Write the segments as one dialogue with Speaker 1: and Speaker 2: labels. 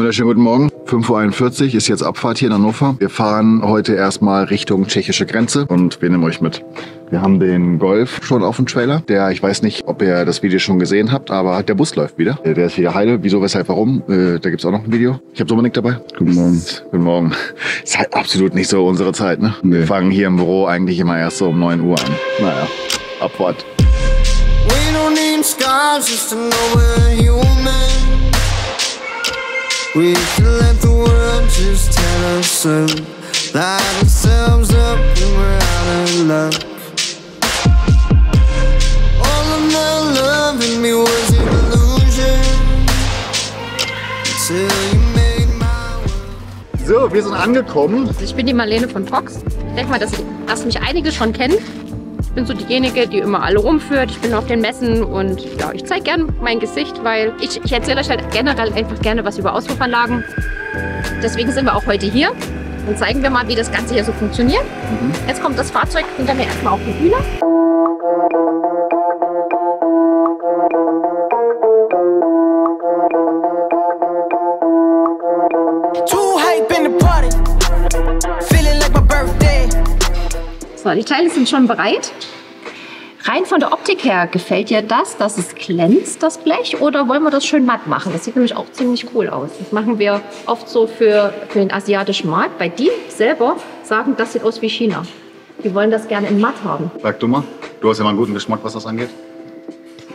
Speaker 1: Wunderschönen guten Morgen. 5.41 Uhr ist jetzt Abfahrt hier in Hannover. Wir fahren heute erstmal Richtung tschechische Grenze und wir nehmen euch mit. Wir haben den Golf schon auf dem Trailer. Der, ich weiß nicht, ob ihr das Video schon gesehen habt, aber der Bus läuft wieder. Der ist wieder heile. Wieso, weshalb, warum? Äh, da gibt's auch noch ein Video. Ich habe Dominik dabei.
Speaker 2: Guten Morgen.
Speaker 1: Guten Morgen. Ist halt absolut nicht so unsere Zeit, ne? Wir
Speaker 2: Nee.
Speaker 1: fangen hier im Büro eigentlich immer erst so um 9 Uhr an. Naja, Abfahrt.
Speaker 3: We don't need scars just to know we're human. We can let the world just tell us so. Light ourselves up when we're out of luck. All of the love in me was an illusion. Until you made my world.
Speaker 1: So, wir sind angekommen.
Speaker 4: Ich bin die Marlene von Fox. Ich denke mal, dass, dass mich einige schon kennen. Ich bin so diejenige, die immer alle rumführt. Ich bin auf den Messen und ja, ich zeige gern mein Gesicht, weil ich, ich erzähle euch halt generell einfach gerne was über Auspuffanlagen. Deswegen sind wir auch heute hier und zeigen wir mal, wie das Ganze hier so funktioniert. Jetzt kommt das Fahrzeug hinter mir erstmal auf die Bühne. So, die Teile sind schon bereit. Rein von der Optik her, gefällt dir das, dass es glänzt, das Blech, oder wollen wir das schön matt machen? Das sieht nämlich auch ziemlich cool aus. Das machen wir oft so für, für den asiatischen Markt. Bei die selber sagen, das sieht aus wie China. Die wollen das gerne in matt haben.
Speaker 1: Sag du mal. Du hast ja mal einen guten Geschmack, was das angeht.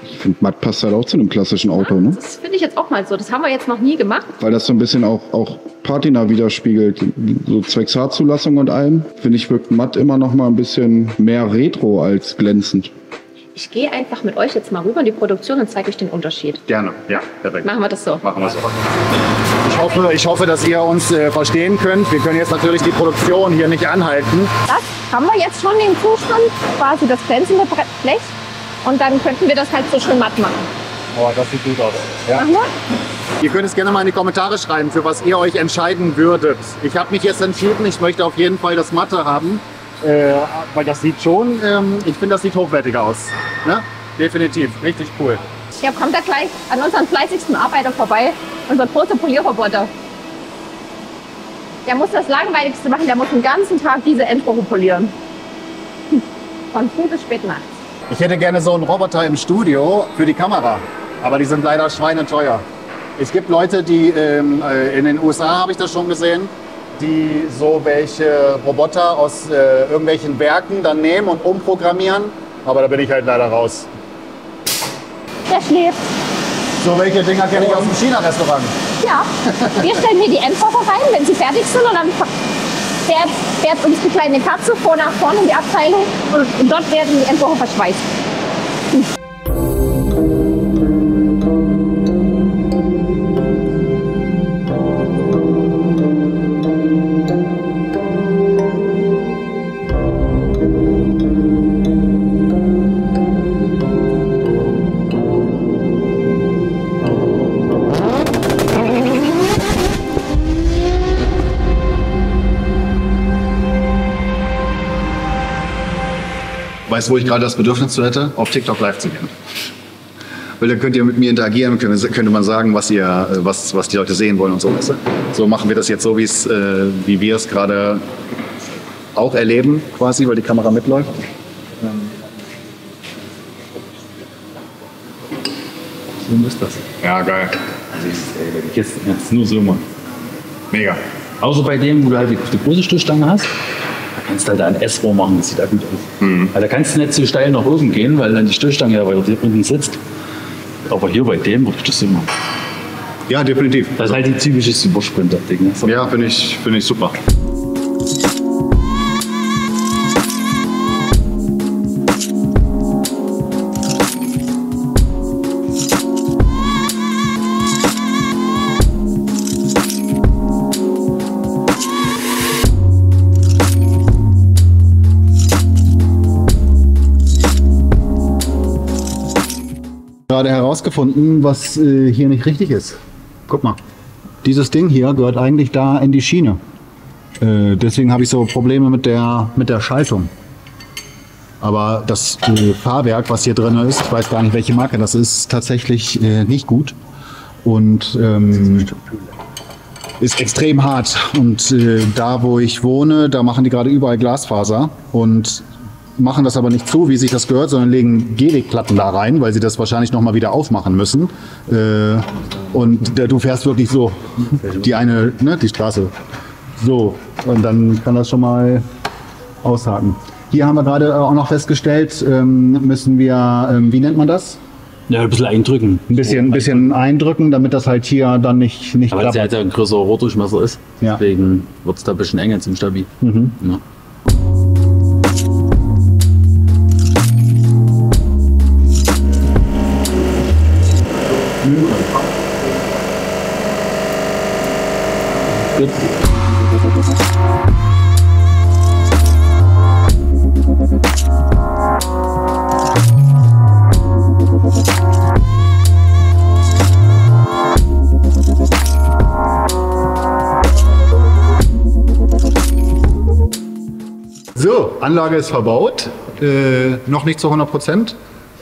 Speaker 2: Ich finde, matt passt halt auch zu einem klassischen Auto, ne?
Speaker 4: Das finde ich jetzt auch mal so. Das haben wir jetzt noch nie gemacht.
Speaker 2: Weil das so ein bisschen auch, auch Patina widerspiegelt. So zwecks Haarzulassung und allem. Finde ich, wirkt matt immer noch mal ein bisschen mehr retro als glänzend.
Speaker 4: Ich gehe einfach mit euch jetzt mal rüber in die Produktion und zeige euch den Unterschied.
Speaker 1: Gerne. Ja, perfekt.
Speaker 4: Machen wir das so.
Speaker 1: Machen wir so. Ich hoffe, ich hoffe, dass ihr uns äh, verstehen könnt. Wir können jetzt natürlich die Produktion hier nicht anhalten.
Speaker 4: Das haben wir jetzt schon den Zustand, quasi das glänzende Blech. Und dann könnten wir das halt so schön matt machen.
Speaker 1: Oh, das sieht gut aus. Ja.
Speaker 4: Machen wir?
Speaker 1: Ihr könnt es gerne mal in die Kommentare schreiben, für was ihr euch entscheiden würdet. Ich habe mich jetzt entschieden, ich möchte auf jeden Fall das Matte haben. Äh, weil das sieht schon, ähm, ich finde, das sieht hochwertiger aus. Ne? Definitiv, richtig cool.
Speaker 4: Ja, kommt da gleich an unseren fleißigsten Arbeiter vorbei, unser großer Polierroboter. Der muss das Langweiligste machen, der muss den ganzen Tag diese Endrohre polieren. Von früh bis spät nachts.
Speaker 1: Ich hätte gerne so einen Roboter im Studio für die Kamera, aber die sind leider schweineteuer. Es gibt Leute, die ähm, äh, in den USA habe ich das schon gesehen, die so welche Roboter aus äh, irgendwelchen Werken dann nehmen und umprogrammieren, aber da bin ich halt leider raus.
Speaker 4: Der schläft.
Speaker 1: So welche Dinger kenne ich aus dem China-Restaurant.
Speaker 4: Ja, wir stellen hier die Endrohre rein, wenn sie fertig sind und dann fährt, fährt uns die kleine Katze vor nach vorne in die Abteilung und, dort werden die Endrohre verschweißt.
Speaker 1: Weißt du, wo ich gerade das Bedürfnis zu hätte? Auf TikTok live zu gehen. Weil dann könnt ihr mit mir interagieren, könnte, man sagen, was, ihr, äh, was, was die Leute sehen wollen und so. Weißt du? So machen wir das jetzt so, äh, wie wir es gerade auch erleben, quasi, weil die Kamera mitläuft.
Speaker 5: So ist das.
Speaker 1: Ja, geil.
Speaker 5: Jetzt, jetzt nur so mal.
Speaker 1: Mega.
Speaker 5: Außer bei dem, wo du halt die, die große Stoßstange hast, da kannst du halt ein S-Rohr machen, das sieht da gut aus. Weil da kannst du nicht so steil nach oben gehen, weil dann die Stoßstange ja weiter unten sitzt. Aber hier bei dem würde ich das machen.
Speaker 1: Ja, definitiv.
Speaker 5: Das ist halt die typische Supersprinter-Ding. Ne?
Speaker 1: Ja, finde ich, finde ich super. Gerade herausgefunden, was äh, hier nicht richtig ist. Guck mal. Dieses Ding hier gehört eigentlich da in die Schiene. Äh, deswegen habe ich so Probleme mit der, mit der Schaltung. Aber das äh, Fahrwerk, was hier drin ist, ich weiß gar nicht, welche Marke das ist, tatsächlich äh, nicht gut. Und ähm, ist extrem hart. Und äh, da, wo ich wohne, da machen die gerade überall Glasfaser und machen das aber nicht zu, wie sich das gehört, sondern legen Gelikplatten da rein, weil sie das wahrscheinlich nochmal wieder aufmachen müssen. Äh, und der, du fährst wirklich so die eine, ne, die Straße. So, und dann kann das schon mal aushaken. Hier haben wir gerade auch noch festgestellt, ähm, müssen wir, ähm, wie nennt man das?
Speaker 5: Ja, ein bisschen eindrücken.
Speaker 1: Ein bisschen, ein bisschen eindrücken, damit das halt hier dann nicht, nicht
Speaker 5: Aber weil es ja halt ein größerer Rohrdurchmesser ist.
Speaker 1: Ja.
Speaker 5: Deswegen wird es da ein bisschen enger zum Stabi. Ja.
Speaker 1: Anlage ist verbaut, äh, noch nicht zu 100 Prozent.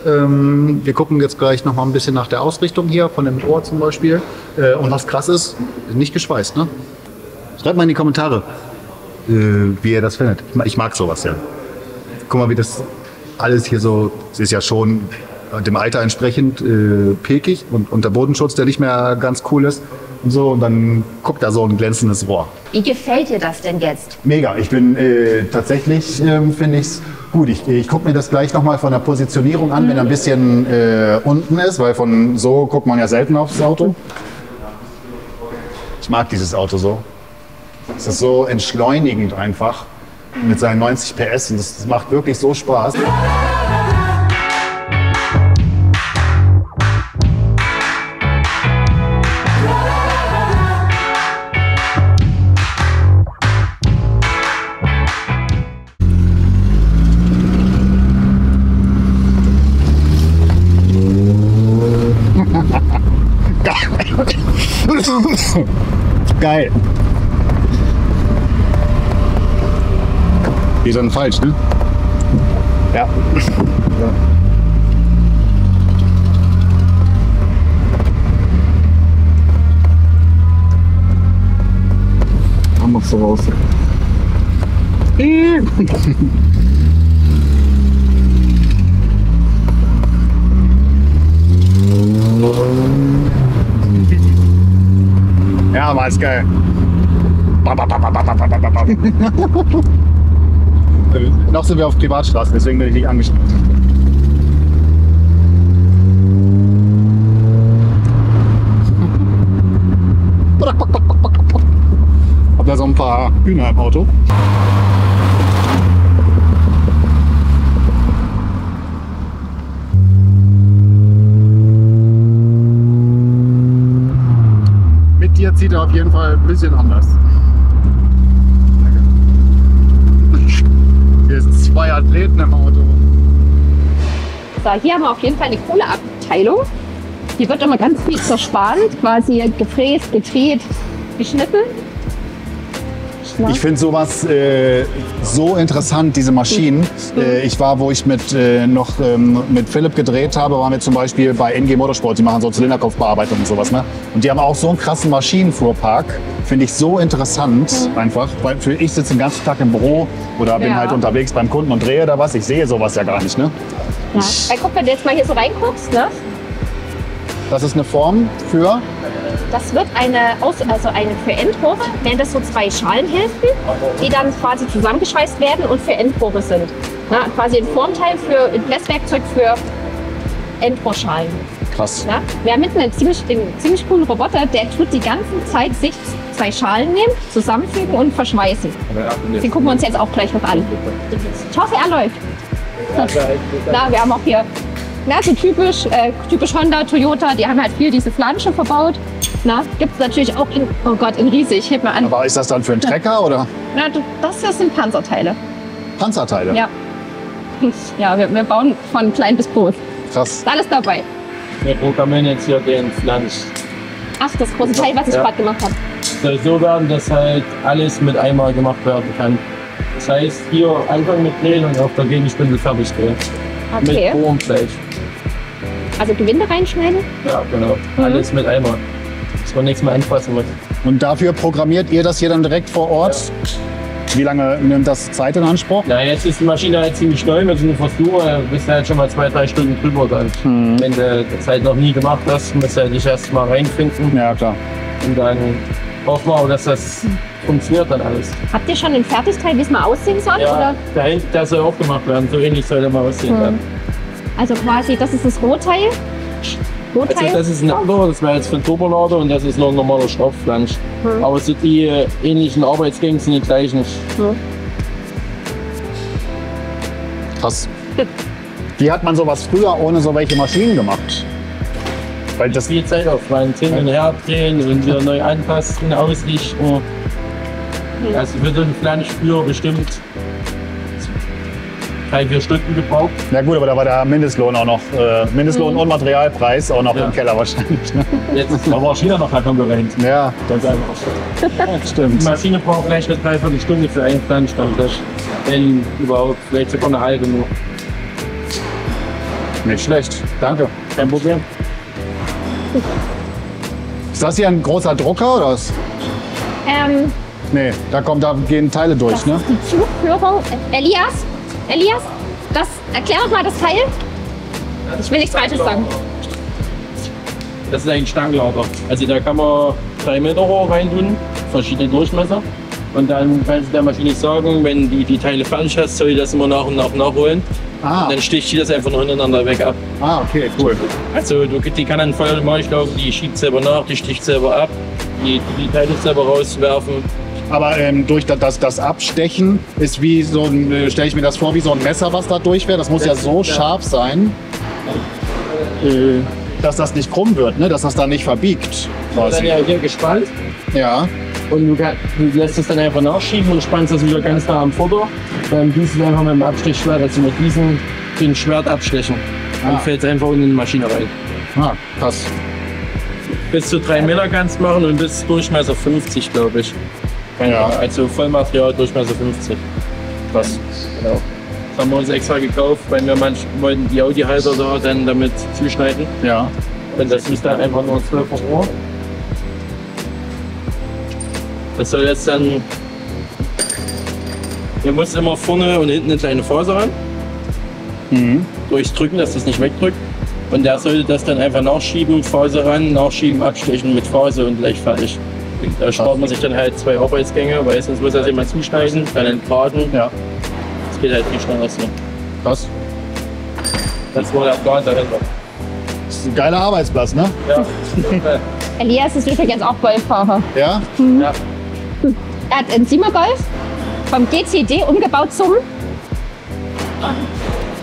Speaker 1: Ähm, wir gucken jetzt gleich noch mal ein bisschen nach der Ausrichtung hier, von dem Ohr zum Beispiel. Äh, und was krass ist, nicht geschweißt, ne? Schreibt mal in die Kommentare, äh, wie ihr das findet. Ich mag, ich mag sowas ja. Guck mal, wie das alles hier so, es ist ja schon dem Alter entsprechend äh, pekig und, und der Bodenschutz, der nicht mehr ganz cool ist und so. Und dann guckt da so ein glänzendes Rohr.
Speaker 4: Wie gefällt dir das denn jetzt?
Speaker 1: Mega. Ich bin äh, tatsächlich, ähm, finde ich es gut. Ich, ich gucke mir das gleich nochmal von der Positionierung an, wenn er ein bisschen äh, unten ist, weil von so guckt man ja selten aufs Auto. Ich mag dieses Auto so. Es ist so entschleunigend einfach mit seinen 90 PS und das macht wirklich so Spaß. Geil. Die sind falsch, ne? Ja.
Speaker 2: Haben wir voraus.
Speaker 1: Boah, ist geil. Noch sind wir auf Privatstraßen, deswegen bin ich nicht angeschnitten. Hab da so ein paar Hühner im Auto. Ein bisschen anders. Hier sind zwei Athleten im Auto.
Speaker 4: So, hier haben wir auf jeden Fall eine coole Abteilung. Hier wird immer ganz viel zerspannt, quasi gefräst, gedreht, geschnitten. Na?
Speaker 1: Ich finde sowas äh, so interessant, diese Maschinen. Äh, ich war, wo ich mit, äh, noch ähm, mit Philipp gedreht habe, waren wir zum Beispiel bei NG Motorsport. Die machen so Zylinderkopfbearbeitung und sowas. Ne? Und die haben auch so einen krassen Maschinenfuhrpark. Finde ich so interessant einfach. Weil für ich sitze den ganzen Tag im Büro oder bin
Speaker 4: Ja.
Speaker 1: halt unterwegs beim Kunden und drehe da was. Ich sehe sowas ja gar nicht. Ne?
Speaker 4: ja. Weil, guck, wenn du jetzt mal hier so reinguckst, ne?
Speaker 1: Das ist eine Form für.
Speaker 4: Das wird eine, Aus also eine für Endrohre, wären das so zwei Schalenhälften, die dann quasi zusammengeschweißt werden und für Endrohre sind. Na, quasi ein Formteil für ein Messwerkzeug für Endrohrschalen.
Speaker 1: Krass.
Speaker 4: Na? Wir haben mitten einen ziemlich, einen ziemlich coolen Roboter, der tut die ganze Zeit sich zwei Schalen nehmen, zusammenfügen und verschweißen. Den gucken wir uns jetzt auch gleich noch an. Ich hoffe, er läuft. Na, wir haben auch hier, na, so typisch, äh, typisch Honda, Toyota, die haben halt viel diese Flansche verbaut. Na, gibt es natürlich auch in, oh Gott, in riesig, heb mal an.
Speaker 1: Aber ist das dann für einen Trecker oder
Speaker 4: Na, das hier sind Panzerteile.
Speaker 1: Panzerteile?
Speaker 4: Ja. Ja, wir, wir bauen von klein bis groß.
Speaker 1: Krass.
Speaker 4: Ist alles dabei.
Speaker 5: Wir programmieren jetzt hier den Flansch.
Speaker 4: Ach, das große Teil, was ich
Speaker 5: Ja.
Speaker 4: gerade gemacht habe.
Speaker 5: soll so werden, dass halt alles mit einmal gemacht werden kann. Das heißt, hier anfangen mit Drehen und auf der Gegenspindel fertig drehen.
Speaker 4: Okay.
Speaker 5: Mit Bohrenfleisch.
Speaker 4: Also Gewinde reinschneiden.
Speaker 5: Ja, genau. Alles mit einmal. Dass man nichts mehr anfassen muss.
Speaker 1: Und dafür programmiert ihr das hier dann direkt vor Ort? Wie lange nimmt das Zeit in Anspruch?
Speaker 6: Na, jetzt ist die Maschine halt ziemlich neu mit so einem Versuch. Da bist du halt schon mal zwei, drei Stunden drüber dann.
Speaker 1: Hm.
Speaker 6: Wenn du das halt noch nie gemacht hast, musst du halt dich erst mal reinfinden.
Speaker 1: Ja, klar.
Speaker 6: Und dann hoffen wir auch, dass das funktioniert dann alles.
Speaker 4: Habt ihr schon ein Fertigteil, wie es mal aussehen soll?
Speaker 6: Ja,
Speaker 4: Oder?
Speaker 6: der, hinten, der soll aufgemacht werden. So ähnlich soll der mal aussehen.
Speaker 4: Hm.
Speaker 6: Dann.
Speaker 4: Also quasi, das ist das Rohteil. Rohteil.
Speaker 6: Also das ist ein anderer, das wäre jetzt für den Turbolader und das ist noch ein normaler Schraubflansch.
Speaker 4: Hm.
Speaker 6: Aber so die äh, ähnlichen Arbeitsgänge sind die gleichen.
Speaker 1: Krass. Wie hat man sowas früher ohne so welche Maschinen gemacht? Weil das,
Speaker 6: Viel Zeit aufwand, hin und her drehen und wieder neu anpassen, ausrichten. Also für so einen Flansch früher bestimmt drei, vier Stunden gebraucht.
Speaker 1: na gut, aber da war der Mindestlohn auch noch, äh, Mindestlohn und Materialpreis auch noch
Speaker 6: Ja.
Speaker 1: im Keller wahrscheinlich. Ne?
Speaker 6: Jetzt
Speaker 5: Da war China noch kein Konkurrent.
Speaker 1: Ja,
Speaker 5: Ganz einfach.
Speaker 6: Die
Speaker 1: stimmt.
Speaker 6: Maschine braucht vielleicht eine Dreiviertelstunde für einen das, wenn überhaupt, vielleicht sogar eine halbe nur.
Speaker 1: Nicht schlecht. Danke.
Speaker 6: Kein Problem.
Speaker 1: Ist das hier ein großer Drucker oder was?
Speaker 4: ähm,
Speaker 1: Nee, da kommt, da gehen Teile durch,
Speaker 4: das
Speaker 1: ne?
Speaker 4: ist die Zugführung. Elias? Elias? Das, erklär doch mal das Teil. Ich will nichts Falsches sagen.
Speaker 6: Das ist ein Stangenlader. Also da kann man drei Meter Rohr reintun, verschiedene Durchmesser. Und dann kannst du der Maschine sagen, wenn die die Teile falsch hast, soll die das immer nach und nach nachholen.
Speaker 1: Ah,
Speaker 6: Und dann sticht die das einfach nur hintereinander weg ab.
Speaker 1: ah okay, cool.
Speaker 6: Also du, die kann dann vollautomatisch laufen, die schiebt selber nach, die sticht selber ab, die, die Teile selber rauswerfen.
Speaker 1: Aber ähm, durch das, das, Abstechen ist wie so ein, äh, stelle ich mir das vor, wie so ein Messer, was da durchfährt. Das muss ja so
Speaker 6: Ja.
Speaker 1: scharf sein, äh, dass das nicht krumm wird, ne? dass das da nicht verbiegt.
Speaker 6: Dann
Speaker 1: Quasi.
Speaker 6: ja hier gespannt
Speaker 1: Ja,
Speaker 6: und du, kann, du lässt es dann einfach nachschieben und spannst das wieder ganz nah am Vorder. Dann tust du einfach mit dem Abstichschwert, also mit diesem den Schwert abstechen. Dann
Speaker 1: Ah.
Speaker 6: fällt es einfach unten in die Maschine rein.
Speaker 1: ah, krass.
Speaker 6: Bis zu 3 Meter kannst du machen und bis Durchmesser 50, glaube ich.
Speaker 1: Ja.
Speaker 6: Also Vollmaterial Durchmesser 50.
Speaker 1: krass.
Speaker 6: Genau. Das haben wir uns extra gekauft, weil wir manch wollten die Audi-Halter da dann damit zuschneiden.
Speaker 1: Ja,
Speaker 6: Und das ist dann einfach nur 12 Rohr. Das soll jetzt dann. Hier muss immer vorne und hinten eine kleine Faser ran.
Speaker 1: mhm.
Speaker 6: Durchs Drücken, dass das nicht wegdrückt. Und der sollte das dann einfach nachschieben, Phase ran, nachschieben, abstechen mit Phase und gleich fertig. Da spart man sich dann halt zwei Arbeitsgänge, weil sonst muss das immer zuschneiden, dann entgraden.
Speaker 1: ja,
Speaker 6: Das geht halt viel schneller so.
Speaker 1: krass.
Speaker 6: Das war der Plan dahinter.
Speaker 1: Das ist ein geiler Arbeitsplatz, ne?
Speaker 6: Ja.
Speaker 4: Elias ist übrigens auch Golffahrer.
Speaker 1: Ja,
Speaker 6: ja.
Speaker 4: Er hat einen Siemer Golf vom GCD umgebaut zum.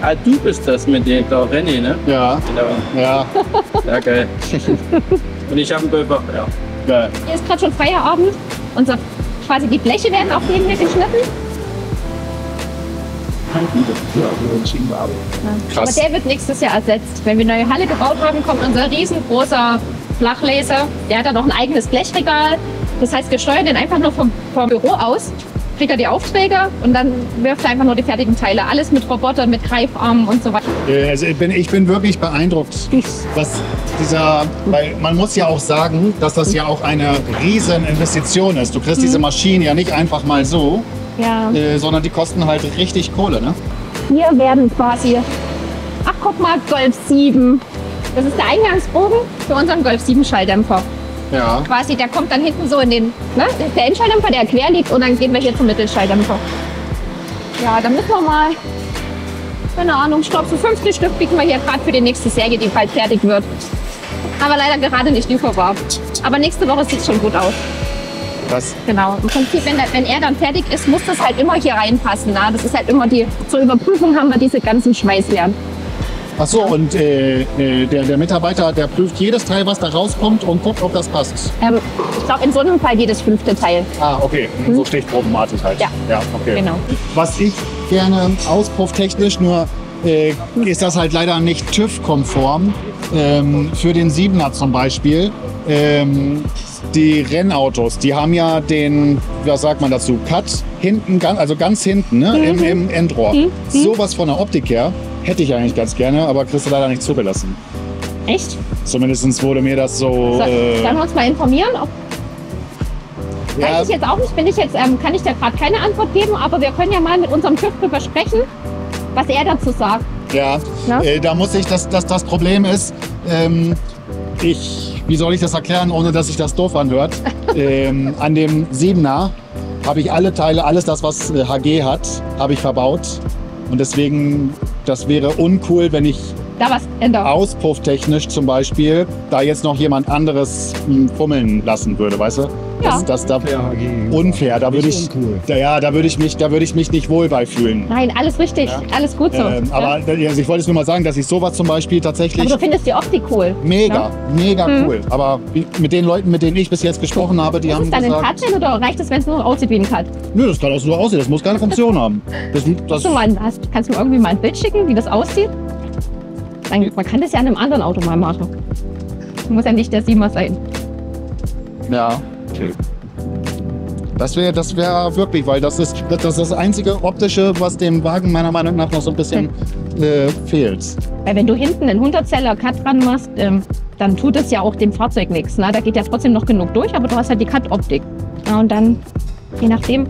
Speaker 6: Ah, du bist das mit dem der René, ne?
Speaker 1: ja,
Speaker 6: Genau.
Speaker 1: ja,
Speaker 6: Ja, geil. Und ich habe einen Golfer, ja.
Speaker 1: Geil.
Speaker 4: Hier ist gerade schon Feierabend. Unser, quasi die Bleche werden auch neben mir geschnitten. Aber
Speaker 1: Krass.
Speaker 4: der wird nächstes Jahr ersetzt. Wenn wir eine neue Halle gebaut haben, kommt unser riesengroßer Flachleser. Der hat dann noch ein eigenes Blechregal. Das heißt, wir steuern den einfach nur vom, vom Büro aus, kriegt er die Aufträge und dann wirft er einfach nur die fertigen Teile. Alles mit Robotern, mit Greifarmen und so weiter.
Speaker 1: Äh, Also ich bin, ich bin wirklich beeindruckt, was dieser, weil man muss ja auch sagen, dass das ja auch eine riesen Investition ist. Du kriegst diese Maschinen ja nicht einfach mal so,
Speaker 4: Ja.
Speaker 1: äh, sondern die kosten halt richtig Kohle, ne?
Speaker 4: Hier werden quasi, ach guck mal, Golf 7. Das ist der Eingangsbogen für unseren Golf 7 Schalldämpfer.
Speaker 1: Ja.
Speaker 4: Quasi, der kommt dann hinten so in den, ne, der Endschalldämpfer, der quer liegt und dann gehen wir hier zum Mittelschalldämpfer. Ja, dann müssen wir mal, keine Ahnung, ich glaube so 50 Stück bieten wir hier gerade für die nächste Serie, die bald fertig wird. Aber leider gerade nicht lieferbar. Aber nächste Woche sieht es schon gut aus.
Speaker 1: Das,
Speaker 4: Genau. Im Prinzip, wenn, er- wenn er dann fertig ist, muss das halt immer hier reinpassen. Na? Das ist halt immer die, zur Überprüfung haben wir diese ganzen Schweißlernen.
Speaker 1: Ach so, und äh, äh, der, der Mitarbeiter, der prüft jedes Teil, was da rauskommt und guckt, ob das passt.
Speaker 4: Ähm, ich glaube, in so einem Fall jedes fünfte Teil.
Speaker 1: Ah, okay. So stichprobenartig halt.
Speaker 4: Ja.
Speaker 1: Ja, okay.
Speaker 4: Genau.
Speaker 1: Was ich gerne auspufftechnisch, nur äh, ist das halt leider nicht TÜV-konform. Ähm, für den Siebener zum Beispiel. Ähm, die Rennautos, die haben ja den, was sagt man dazu, Cut hinten, also ganz hinten, ne, im, im Endrohr. Sowas von der Optik her hätte ich eigentlich ganz gerne, aber kriegst du leider nicht zugelassen.
Speaker 4: Echt?
Speaker 1: Zumindest wurde mir das so.
Speaker 4: So,
Speaker 1: Äh,
Speaker 4: Sollen wir uns mal informieren? Ob Weiß
Speaker 1: Ja.
Speaker 4: ich jetzt auch nicht, bin ich jetzt, ähm, kann ich da gerade keine Antwort geben, aber wir können ja mal mit unserem TÜV drüber sprechen, was er dazu sagt.
Speaker 1: Ja? Äh, da muss ich, das, das, das Problem ist, ähm, ich, wie soll ich das erklären, ohne dass sich das doof anhört? ähm, an dem 7er habe ich alle Teile, alles das, was äh, HG hat, habe ich verbaut. Und deswegen, das wäre uncool, wenn ich
Speaker 4: Da was ändern.
Speaker 1: auspufftechnisch zum Beispiel da jetzt noch jemand anderes mh, fummeln lassen würde, weißt du?
Speaker 4: Ja.
Speaker 1: Das, das, da, unfair, da würde ich, da, ja, da würde ich mich, da würde ich mich nicht wohl bei fühlen.
Speaker 4: Nein, alles richtig, alles gut so.
Speaker 1: Ähm,
Speaker 4: ja?
Speaker 1: aber also ich wollte es nur mal sagen, dass ich sowas zum Beispiel tatsächlich
Speaker 4: aber du findest die Optik cool.
Speaker 1: mega,
Speaker 4: Ja?
Speaker 1: mega
Speaker 4: Mhm.
Speaker 1: cool. Aber mit den Leuten, mit denen ich bis jetzt gesprochen habe, die
Speaker 4: Ist
Speaker 1: haben
Speaker 4: es dann ein
Speaker 1: gesagt,
Speaker 4: Cut denn oder reicht es, wenn es nur aussieht wie ein Cut?
Speaker 1: nö, das kann auch so aussehen, das muss keine Funktion haben. Das, das,
Speaker 4: Hast du mal, ein- hast, kannst du mir irgendwie mal ein Bild schicken, wie das aussieht? Dann, man kann das ja an einem anderen Auto mal machen. Muss ja nicht der Siemer sein.
Speaker 1: ja. Das wäre das wär wirklich, weil das ist, das ist das einzige optische, was dem Wagen meiner Meinung nach noch so ein bisschen äh, fehlt.
Speaker 4: Weil wenn du hinten einen 100-Zeller Cut dran machst, ähm, dann tut es ja auch dem Fahrzeug nichts. Ne? Da geht ja trotzdem noch genug durch, aber du hast halt die Cut-Optik. Ja, und dann, je nachdem,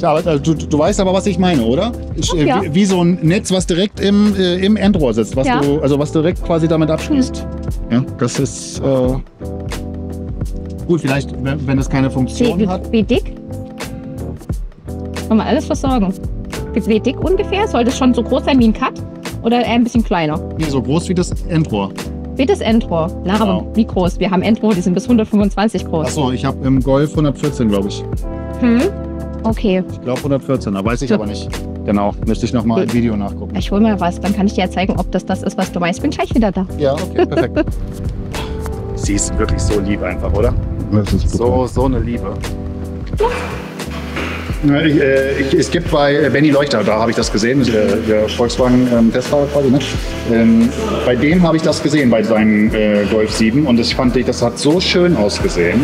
Speaker 1: Ja, aber, äh, du, du weißt aber, was ich meine, oder? Ich, äh,
Speaker 4: Ja.
Speaker 1: wie, wie so ein Netz, was direkt im, äh, im Endrohr sitzt, was
Speaker 4: Ja.
Speaker 1: du, also was direkt quasi damit abschließt. Ja, das ist äh, gut, vielleicht, wenn, wenn es keine
Speaker 4: wie,
Speaker 1: Funktion hat.
Speaker 4: wie, wie dick? Kann man alles versorgen. Wie, wie dick ungefähr? Soll das schon so groß sein wie ein Cut? Oder eher ein bisschen kleiner?
Speaker 1: Nee, so groß wie das Endrohr.
Speaker 4: Wie das Endrohr. Na, aber
Speaker 1: Genau.
Speaker 4: wie groß? Wir haben Endrohr, die sind bis 125 groß.
Speaker 1: Achso, ich habe im Golf 114, glaube ich.
Speaker 4: Hm? Okay.
Speaker 1: Ich glaube 114, da weiß ich
Speaker 4: Ja.
Speaker 1: aber nicht. Genau, müsste ich nochmal im Video nachgucken.
Speaker 4: Ich hol mal was, dann kann ich dir ja zeigen, ob das das ist, was du weißt. Bin gleich wieder da.
Speaker 1: Ja, okay, perfekt. Sie ist wirklich so lieb einfach, oder?
Speaker 2: Das ist
Speaker 1: So, so eine Liebe. Ja, ich, äh, ich, es gibt bei Benny Leuchter, da habe ich das gesehen, der, der Volkswagen ähm, Testfahrer quasi, ne? ähm, bei dem habe ich das gesehen, bei seinem äh, Golf 7 und das fand ich, das hat so schön ausgesehen.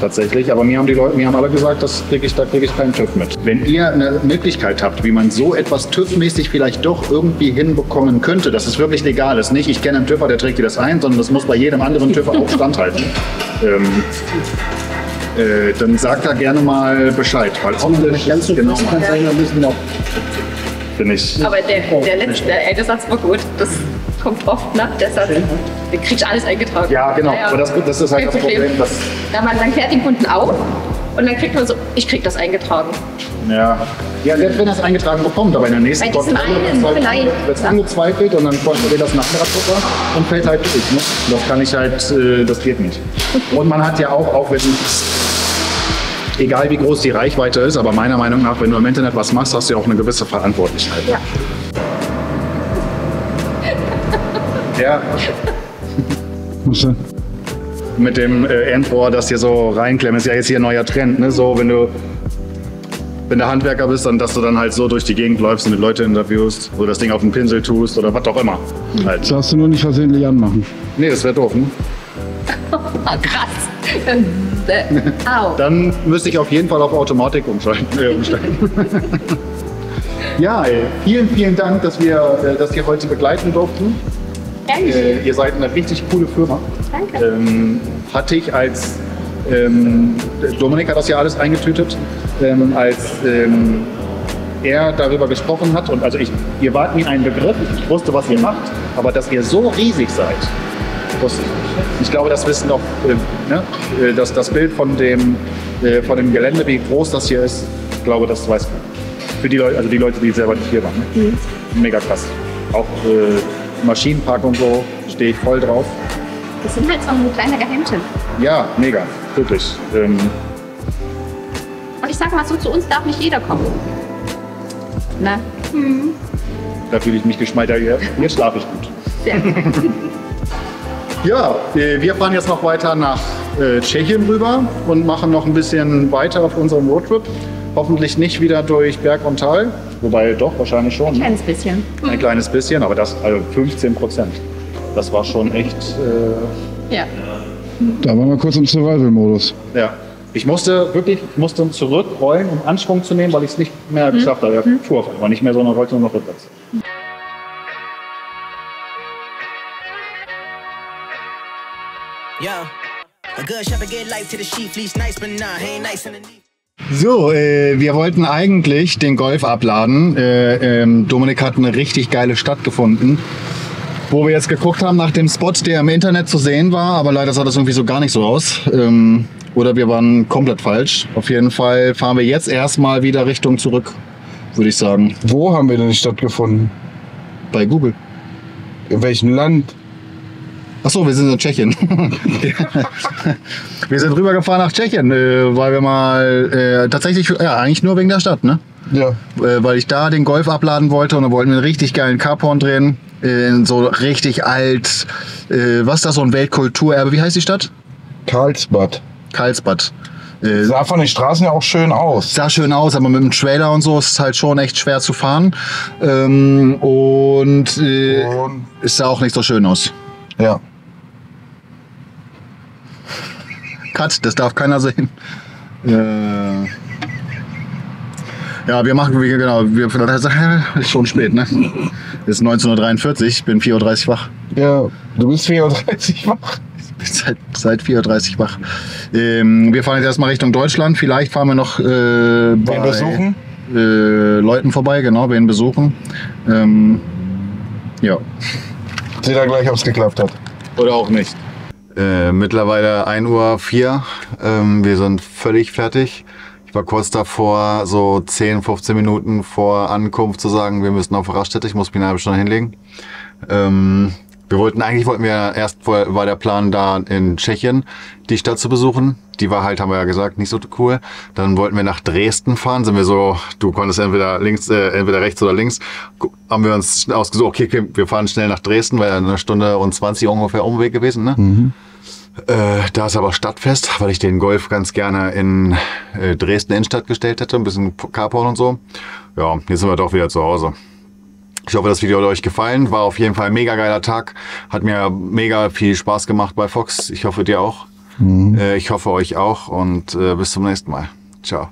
Speaker 1: Tatsächlich, aber mir haben die Leute, mir haben alle gesagt, das krieg ich, da kriege ich keinen TÜV mit. Wenn ihr eine Möglichkeit habt, wie man so etwas TÜV-mäßig vielleicht doch irgendwie hinbekommen könnte, dass es wirklich legal ist, nicht ich kenne einen TÜVer, der trägt dir das ein, sondern das muss bei jedem anderen TÜVer auch standhalten. Ähm, äh, dann sagt da gerne mal Bescheid, weil optisch ganz genau bin ich.
Speaker 4: Aber der, der letzte, der eine Satz war gut. Das kommt oft nach, der Satz. Den kriegst du alles eingetragen.
Speaker 1: Ja, genau. Aber das, das ist halt das
Speaker 4: Problem.
Speaker 1: Problem. Dass,
Speaker 4: Ja, man, man klärt den Kunden auf und dann kriegt man so, ich krieg das eingetragen.
Speaker 1: ja. ja, selbst wenn er es eingetragen bekommt, aber in der nächsten Kontrolle wird es angezweifelt und dann kontrolliert das ein anderer Drucker und fällt halt durch. Ne? Das kann ich halt, äh, das geht nicht. Und man hat ja auch, auch wenn, egal wie groß die Reichweite ist, aber meiner Meinung nach, wenn du im Internet was machst, hast du ja auch eine gewisse Verantwortlichkeit.
Speaker 4: Ja.
Speaker 1: Ja,
Speaker 2: denn?
Speaker 1: mit dem äh, Endrohr, das hier so reinklemmen, ist ja jetzt hier ein neuer Trend. Ne? So, wenn du wenn du Handwerker bist, dann dass du dann halt so durch die Gegend läufst und die Leute interviewst oder das Ding auf den Pinsel tust oder was auch immer. Halt.
Speaker 2: Das darfst du nur nicht versehentlich anmachen.
Speaker 1: Nee, das wäre doof. Ne?
Speaker 4: Ah, krass. Äh, Au.
Speaker 1: Dann müsste ich auf jeden Fall auf Automatik umsteigen. Äh, umsteigen. ja, ey, vielen, vielen Dank, dass wir äh, das hier heute begleiten durften. Äh, ihr seid eine richtig coole Firma.
Speaker 4: Danke.
Speaker 1: Ähm, hatte ich als ähm, Dominik hat das ja alles eingetütet, ähm, als ähm, er darüber gesprochen hat und also ich, ihr wart mir ein Begriff, ich wusste, was ihr macht, aber dass ihr so riesig seid, wusste ich nicht. Ich glaube, das wissen auch, äh, ne, äh, dass das Bild von dem, äh, von dem Gelände, wie groß das hier ist, ich glaube, das weiß man. Für die Leute, also die Leute, die selber nicht hier waren. Ne? Mega krass. Auch äh, Maschinenpark und so stehe ich voll drauf.
Speaker 4: Das sind halt so ein kleiner Geheimtipp.
Speaker 1: Ja, mega, wirklich. Ähm,
Speaker 4: Und ich sag mal so, zu uns darf nicht jeder kommen. Na,
Speaker 1: da fühle ich mich geschmeider. Hier, hier schlafe ich gut.
Speaker 4: sehr gut.
Speaker 1: Ja, äh, wir fahren jetzt noch weiter nach äh, Tschechien rüber und machen noch ein bisschen weiter auf unserem Roadtrip. Hoffentlich nicht wieder durch Berg und Tal, wobei doch wahrscheinlich schon. Ne?
Speaker 4: Kleines bisschen.
Speaker 1: Ein kleines bisschen, aber das also 15 Prozent. Das war schon echt. Äh,
Speaker 4: Ja.
Speaker 2: Da waren wir kurz im Survival-Modus.
Speaker 1: ja. Ich musste wirklich ich musste zurückrollen, um Anschwung zu nehmen, weil ich es nicht mehr geschafft habe. Ich fuhr auf einmal nicht mehr, sondern rollte nur noch rückwärts.
Speaker 3: Yeah.
Speaker 7: A good shepherd get life to the sheep, fleece nice, but nah, ain't nice underneath.
Speaker 1: So, äh, wir wollten eigentlich den Golf abladen. Äh, ähm, Dominik hat eine richtig geile Stadt gefunden, wo wir jetzt geguckt haben nach dem Spot, der im Internet zu sehen war, aber leider sah das irgendwie so gar nicht so aus. Ähm, oder wir waren komplett falsch. Auf jeden Fall fahren wir jetzt erstmal wieder Richtung zurück, würde ich sagen,
Speaker 2: Wo haben wir denn die Stadt gefunden?
Speaker 1: bei Google.
Speaker 2: In welchem Land?
Speaker 1: Ach so, wir sind in Tschechien. wir sind rübergefahren nach Tschechien, äh, weil wir mal äh, tatsächlich, ja, eigentlich nur wegen der Stadt, ne?
Speaker 2: Ja.
Speaker 1: äh, weil ich da den Golf abladen wollte und dann wollten wir einen richtig geilen Carporn drehen. In so richtig alt, äh, was ist das, so ein Weltkulturerbe, wie heißt die Stadt?
Speaker 2: Karlsbad.
Speaker 1: Karlsbad. Äh,
Speaker 2: Sah von den Straßen ja auch schön aus.
Speaker 1: sah schön aus, aber mit dem Trailer und so ist es halt schon echt schwer zu fahren. Ähm, und äh,
Speaker 2: Und,
Speaker 1: es sah auch nicht so schön aus.
Speaker 2: ja.
Speaker 1: Cut, das darf keiner sehen. Äh, ja, wir machen, wie genau, wir, ist schon spät, ne? Ist 19.43 Uhr, ich bin 4.30 Uhr wach.
Speaker 2: Ja, du bist 34 wach.
Speaker 1: bin seit, seit 4.30 Uhr wach. Ähm, wir fahren jetzt erstmal Richtung Deutschland. Vielleicht fahren wir noch äh, bei
Speaker 2: besuchen?
Speaker 1: Äh, Leuten vorbei, genau, wen besuchen. Ähm, ja.
Speaker 2: Seht ihr gleich, ob es geklappt hat.
Speaker 1: Oder auch nicht. Äh, mittlerweile 1.04 Uhr. Ähm, wir sind völlig fertig. Ich war kurz davor, so 10, 15 Minuten vor Ankunft zu sagen, wir müssen auf Raststätte. Ich muss mich eine halbe Stunde hinlegen. Ähm, wir wollten, eigentlich wollten wir erst, vor- war der Plan da in Tschechien, die Stadt zu besuchen. Die war halt, haben wir ja gesagt, nicht so cool. Dann wollten wir nach Dresden fahren, sind wir so, du konntest entweder links, äh, entweder rechts oder links, haben wir uns ausgesucht, okay, okay, wir fahren schnell nach Dresden, weil eine Stunde und 20 ungefähr Umweg gewesen, ne? Äh, da ist aber Stadtfest, weil ich den Golf ganz gerne in äh, Dresden Innenstadt gestellt hätte, ein bisschen Carporn und so. Ja, jetzt sind wir doch wieder zu Hause. Ich hoffe, das Video hat euch gefallen. War auf jeden Fall ein mega geiler Tag. Hat mir mega viel Spaß gemacht bei Fox. Ich hoffe, dir auch. Äh, ich hoffe, euch auch. Und äh, bis zum nächsten Mal. Ciao.